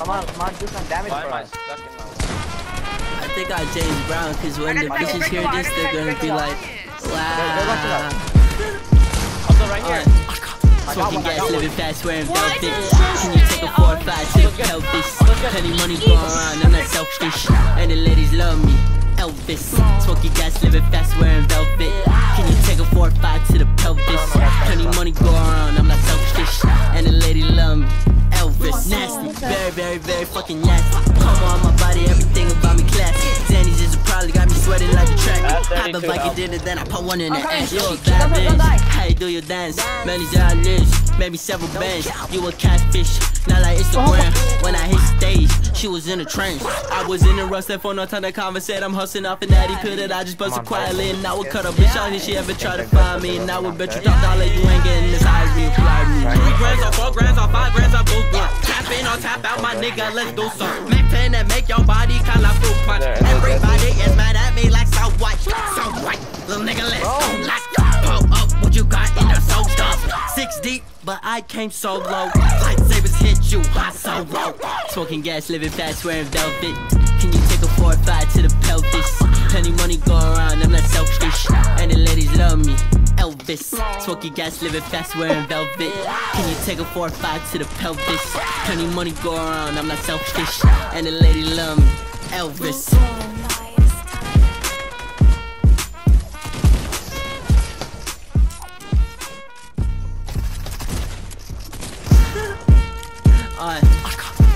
Come on, come on, do some damage Why for I us. stuck in my I think I James Brown, cause when the bitches hear this, they're gonna be like, They're watching wow. right here. Smoking gas, living fast, wearing velvet. Can you take a four or five to the pelvis? Plenty money going around, I'm not selfish. And the ladies love me. Elvis, smoking gas, living fast, wearing velvet. Can you take a four or five to the pelvis? Plenty money go around, nasty, very, very, very fucking nasty. Come on, my body, everything about me classy. Zanny's is probably got me sweating like a track. That's Pop a 32 Viking now. did it, then I put one in the ass. yo, Yo, don't bad die, bitch. die. How you do your dance? Many dollars, maybe several bands. You a catfish, not like Instagram. When I hit stage, she was in a trance. I was in a rush, that for no time to conversate. I'm hustling off an addy pill that I just busted quietly. And I would cut a bitch out if she ever try to find me. And I would bet you top dollar you ain't getting this high as me. Me. Three grands or four grands or five grands or nigga, let's do some. Pen that make your body kinda fruit punch. Everybody is mad at me like so white, so white. Little nigga, let's go. Let's go. Pull up what you got in the soul stuff. Six deep, but I came so low. Lightsabers hit you, hot so low. Smoking gas, living fast, wearing velvet. Can you take a four or five to the pelvis? Plenty money go around, I'm not selfish. And the ladies love me. Elvis, smoking gas, living fast, wearing velvet. Can you take a four or five to the pelvis? Plenty money go around, I'm not selfish. And the lady love me. Elvis. Uh,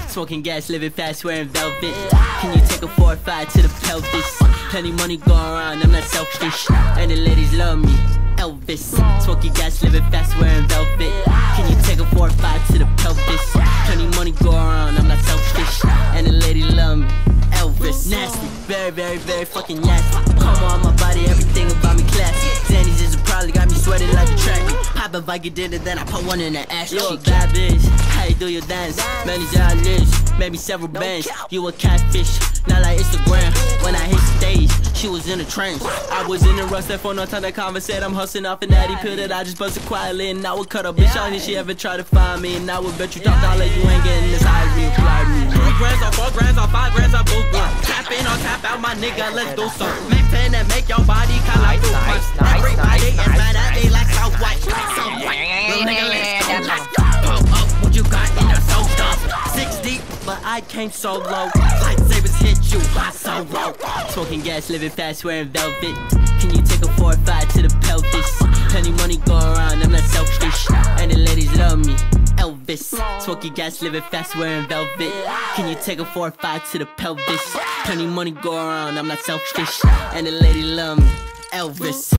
smoking gas, living fast, wearing velvet. Can you take a four or five to the pelvis? Plenty money going around, I'm not selfish. And the ladies love me. Elvis, smoking gas, living fast, wearing velvet. Can you take a four or five to the pelvis? Plenty money go around, I'm not selfish. And the lady love me. Elvis, nasty, very, very, very fucking nasty. Come on, my body, everything about me classy. Zanny's is probably got me a Viking did it, then I put one in the ass. You a bad bitch, how you do your dance? Many dollars, maybe several bands. You a catfish, not like Instagram. When I hit stage, she was in a trance. I was in a rush, that for no time to conversate. I'm hustling off an addy pill that I just busted quietly. And I would cut a bitch out if she ever try to find me. And I would bet you top dollar you ain't getting this high as me. Fly me. Three grands or four grands or five grands or both one. Tap in or tap out, my nigga, let's do some. Make pen and make your body kinda like fruit punch. nice, nice, Everybody nice, I came so low. Lightsabers hit you, hot so low. Smoking gas, living fast, wearing velvet. Can you take a four or five to the pelvis? Plenty money go around, I'm not selfish. And the ladies love me. Elvis, smoking gas, living fast, wearing velvet. Can you take a four or five to the pelvis? Plenty money go around, I'm not selfish. And the lady love me. Elvis.